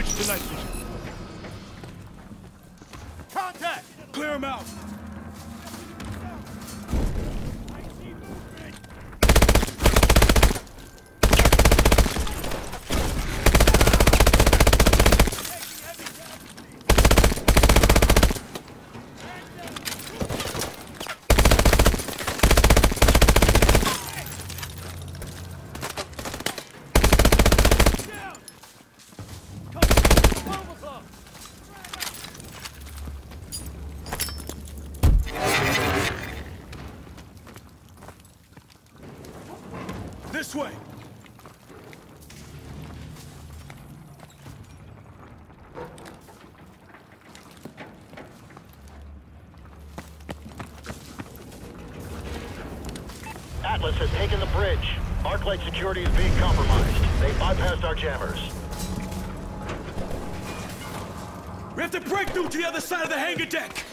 to night vision. Contact! Clear him out! This way! Atlas has taken the bridge. Arclight security is being compromised. They bypassed our jammers. We have to break through to the other side of the hangar deck!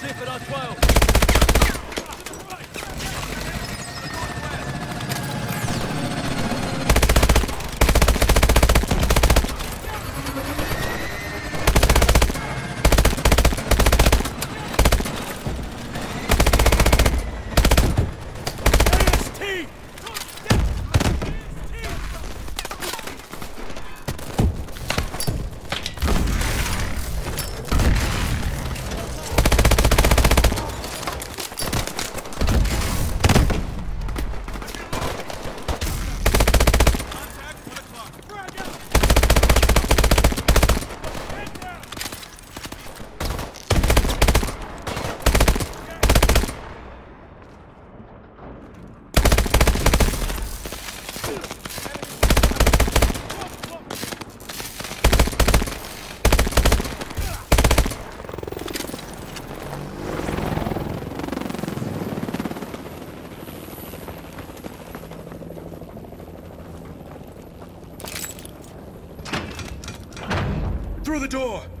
Zip at R12. AST! Through the door!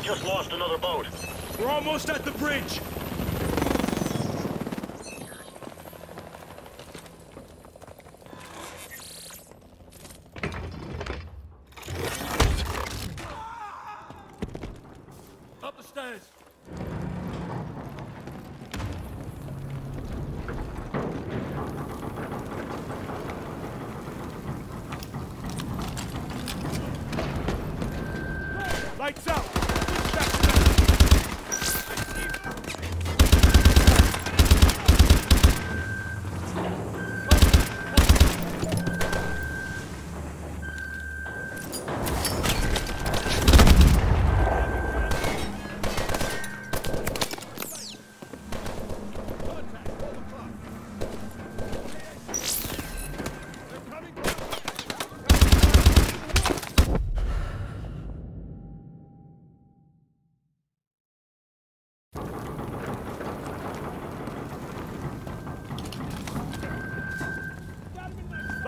We just lost another boat. We're almost at the bridge! Up the stairs. Lights out!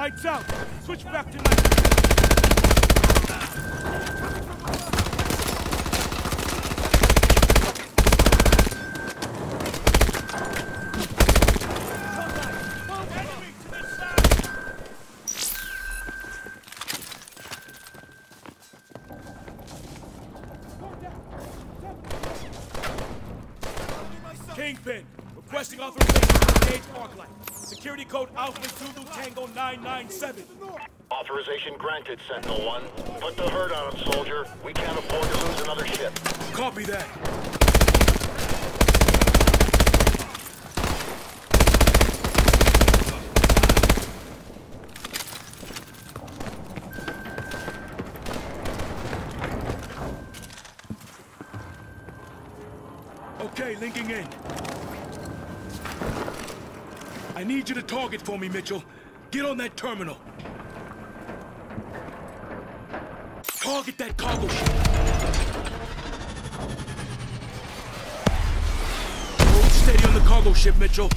Lights out! Switch back to night. Kingpin, requesting authorization to engage Arclight. Security code Alpha Zulu Tango 997. Authorization granted, Sentinel 1. Put the hurt on him, soldier. We can't afford to lose another ship. Copy that. Linking in. I need you to target for me, Mitchell. Get on that terminal. Target that cargo ship. Hold steady on the cargo ship, Mitchell.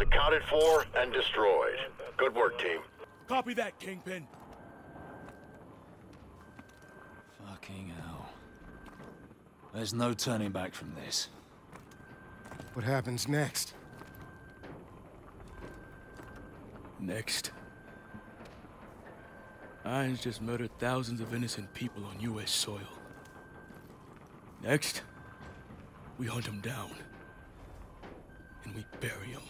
Accounted for and destroyed. Good work, team. Copy that, Kingpin. Fucking hell. There's no turning back from this. What happens next? Next. Irons just murdered thousands of innocent people on U.S. soil. Next, we hunt him down. And we bury him.